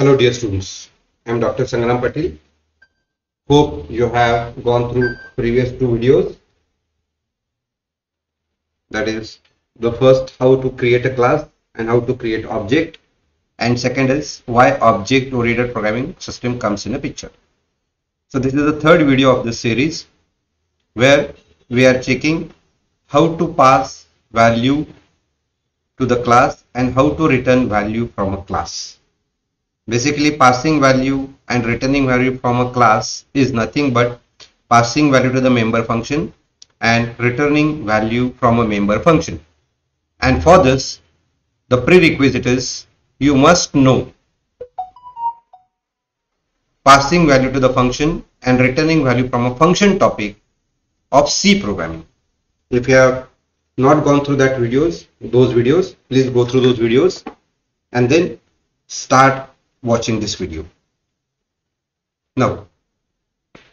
Hello dear students, I am Dr. Sangram Patil. Hope you have gone through previous two videos. That is the first how to create a class and how to create object and second is why object oriented programming system comes in a picture. So this is the third video of this series where we are checking how to pass value to the class and how to return value from a class. Basically passing value and returning value from a class is nothing but passing value to the member function and returning value from a member function. And for this, the prerequisite is you must know passing value to the function and returning value from a function topic of C programming. If you have not gone through that videos, those videos, please go through those videos and then start watching this video. Now,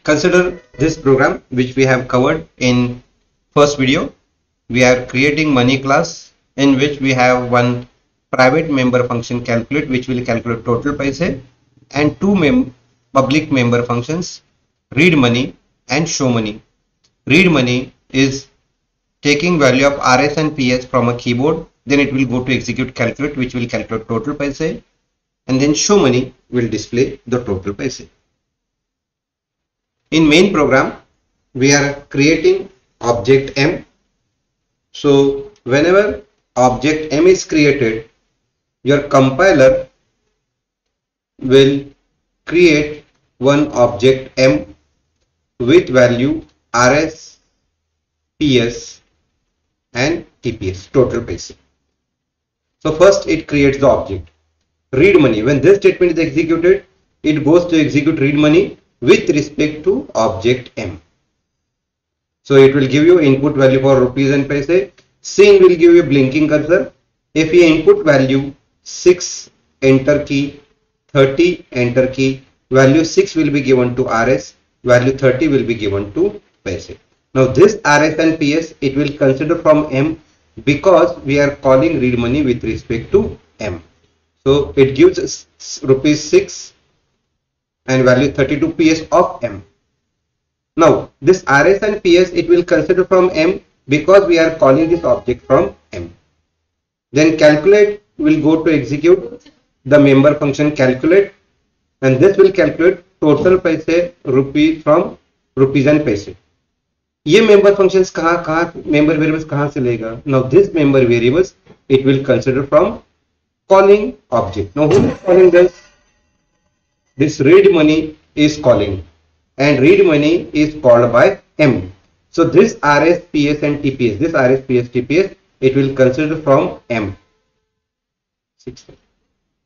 consider this program which we have covered in first video. We are creating money class in which we have one private member function calculate which will calculate total paise and two mem public member functions read money and show money. Read money is taking value of RS and PS from a keyboard then it will go to execute calculate which will calculate total paise and then show money will display the total paise. In main program we are creating object M. So whenever object M is created your compiler will create one object M with value RS, PS and TPS total paise. So first it creates the object read money. When this statement is executed, it goes to execute read money with respect to object M. So it will give you input value for rupees and paise. Same will give you blinking cursor. If you input value 6 enter key, 30 enter key, value 6 will be given to RS, value 30 will be given to paise. Now this RS and PS it will consider from M because we are calling read money with respect to M. So it gives rupees 6 and value 32 PS of M. Now this RS and PS it will consider from M because we are calling this object from M. Then calculate will go to execute the member function calculate and this will calculate total paise rupees from rupees and paise. ये member functions कहाँ कहाँ member variables कहाँ से लेगा? Now this member variables it will consider from calling object. Now who is calling this? This read money is calling and read money is called by M. So this RSPS and TPS, this RSPS, TPS, it will consider from M.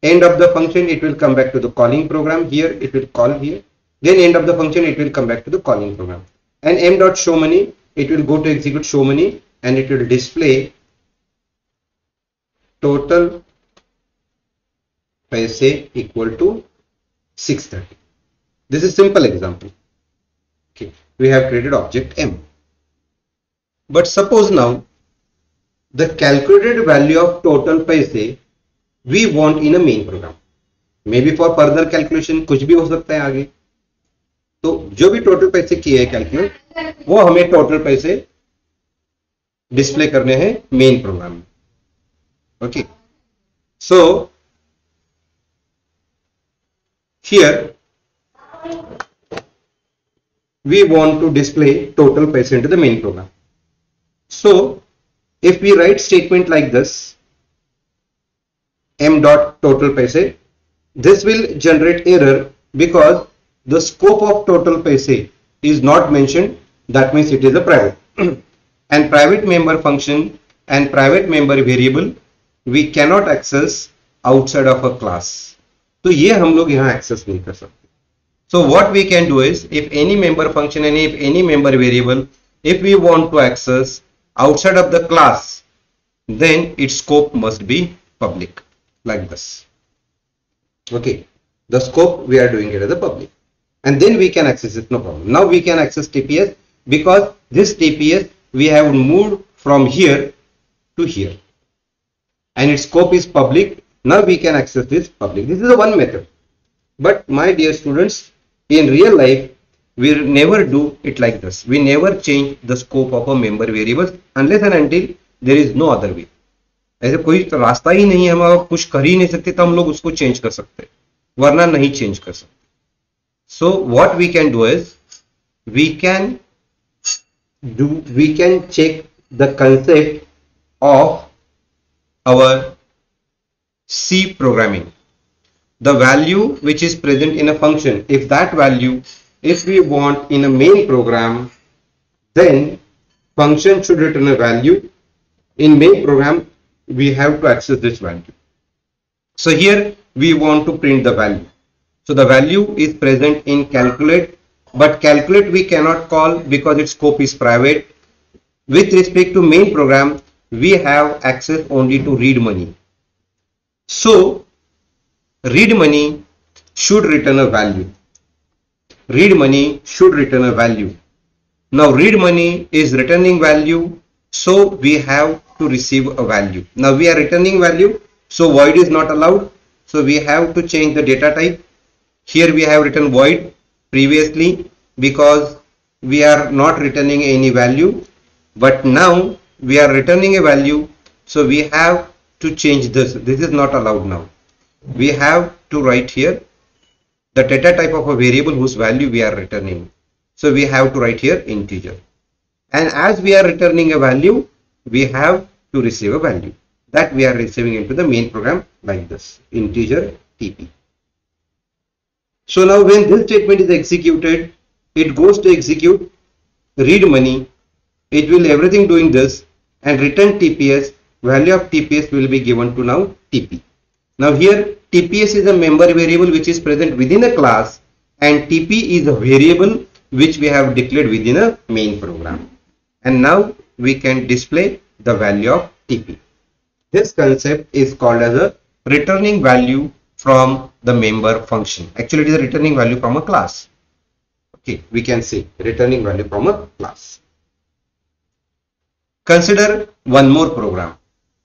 End of the function, it will come back to the calling program. Here, it will call here. Then end of the function, it will come back to the calling program. And M dot show money, it will go to execute show money and it will display total paise equal to six thirty this is simple example we have created object M but suppose now the calculated value of total paise we want in a main program may be for further calculation कुछ भी हो सकता है आगे। तो जो भी total पैसे किए हैं कैलकुलेट वो हमें टोटल पैसे डिस्प्ले करने हैं मेन प्रोग्राम में। Okay so Here, we want to display total paise into the main program. So, if we write statement like this, m dot total paise, this will generate error because the scope of total paise is not mentioned. That means it is a private. and private member function and private member variable we cannot access outside of a class. तो ये हम लोग यहाँ access नहीं कर सकते so what we can do is if any member function and if any member variable if we want to access outside of the class then its scope must be public like this okay the scope we are doing it as a public and then we can access it no problem now we can access tps because this tps we have moved from here to here and its scope is public now we can access this public. This is a one method. But my dear students, in real life, we never do it like this. We never change the scope of a member variables unless and until there is no other way. ऐसे कोई तो रास्ता ही नहीं है हम कुछ कर ही नहीं सकते तो हम लोग उसको चेंज कर सकते वरना नहीं चेंज कर सकते so what we can do is we can do we can check the concept of our C programming. The value which is present in a function, if that value, if we want in a main program, then function should return a value. In main program, we have to access this value. So here we want to print the value. So the value is present in calculate, but calculate we cannot call because its scope is private. With respect to main program, we have access only to read money. So read money should return a value. Read money should return a value. Now read money is returning value. So we have to receive a value. Now we are returning value. So void is not allowed. So we have to change the data type. Here we have written void previously because we are not returning any value. But now we are returning a value. So we have to change this. This is not allowed now. We have to write here the data type of a variable whose value we are returning. So we have to write here integer. And as we are returning a value, we have to receive a value that we are receiving into the main program like this integer TP. So now when this statement is executed, it goes to execute read money. It will everything doing this and return TPS. Value of TPS will be given to now TP. Now here TPS is a member variable which is present within a class and TP is a variable which we have declared within a main program. And now we can display the value of TP. This concept is called as a returning value from the member function. Actually, it is a returning value from a class. Okay, we can say returning value from a class. Consider one more program,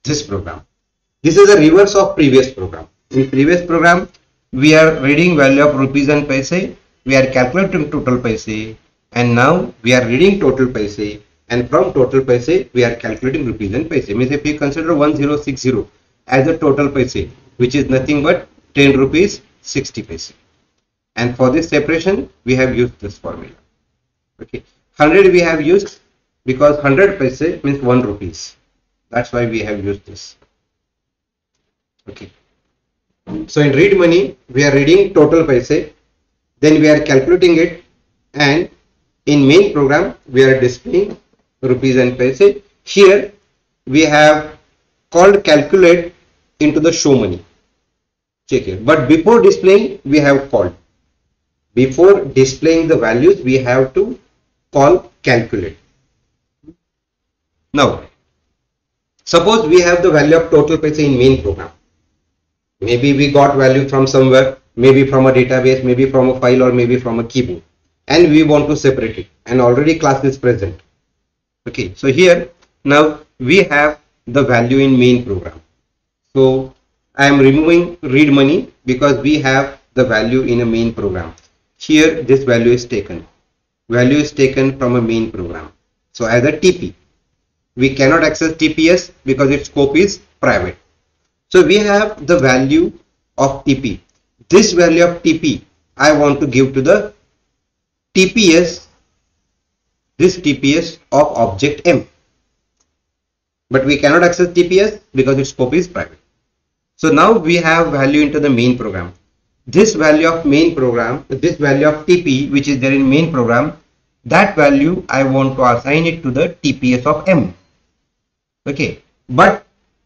this program. This is a reverse of previous program. In previous program, we are reading value of rupees and paise, we are calculating total paise, and now we are reading total paise, and from total paise, we are calculating rupees and paise. Means if we consider 1060 as a total paise, which is nothing but 10 rupees 60 paise. And for this separation, we have used this formula. Okay, 100 we have used because 100 paise means 1 rupees. That's why we have used this. Okay. So in read money, we are reading total paise, then we are calculating it and in main program, we are displaying rupees and paise. Here we have called calculate into the show money. Check here. But before displaying, we have called. Before displaying the values, we have to call calculate. Now, suppose we have the value of total paise in main program. Maybe we got value from somewhere, maybe from a database, maybe from a file or maybe from a keyboard and we want to separate it and already class is present. Okay, so here now we have the value in main program. So I am removing read money because we have the value in a main program. Here this value is taken. Value is taken from a main program. So as a TP, we cannot access TPS because its scope is private. So we have the value of TP. This value of TP I want to give to the TPS, this TPS of object M. But we cannot access TPS because its scope is private. So now we have value into the main program. This value of main program, this value of TP which is there in main program, that value I want to assign it to the TPS of M. Okay, but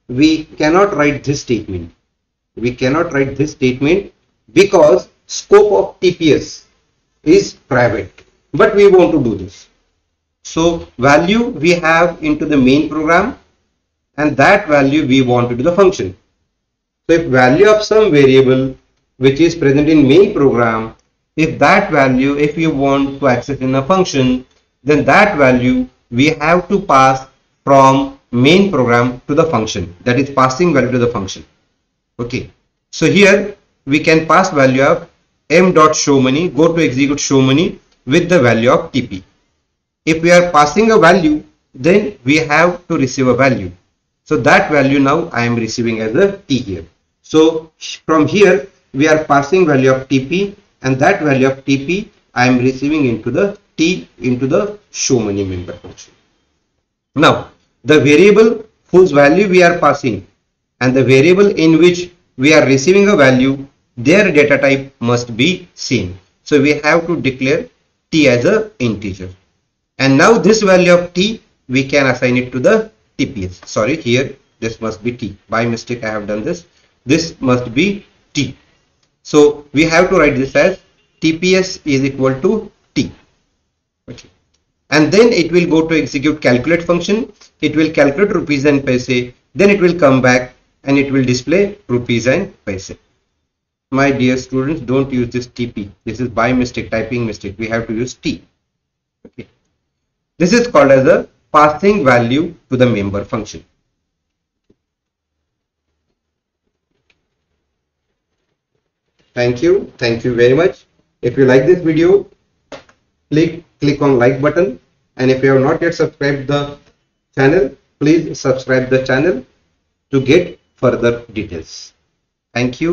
we cannot write this statement. We cannot write this statement because scope of TPS is private. But we want to do this. So value we have into the main program and that value we want to do the function. So if value of some variable which is present in main program, if that value, if you want to access in a function, then that value we have to pass from main program to the function that is passing value to the function okay so here we can pass value of m dot show money go to execute show money with the value of TP. If we are passing a value, then we have to receive a value. So that value now I am receiving as a T here. So from here we are passing value of TP and that value of TP I am receiving into the T into the show money member function. Now the variable whose value we are passing and the variable in which we are receiving a value their data type must be same. So we have to declare t as a integer. And now this value of t we can assign it to the TPS. Sorry here this must be t. By mistake I have done this. This must be t. So we have to write this as TPS is equal to t. Okay. And then it will go to execute calculate function. It will calculate rupees and paise. Then it will come back and it will display rupees and paise. My dear students don't use this TP this is by mistake typing mistake. We have to use T. Okay. This is called as a passing value to the member function. Thank you. Thank you very much. If you like this video click click on like button. And if you have not yet subscribed the channel please subscribe the channel to get further details. Thank you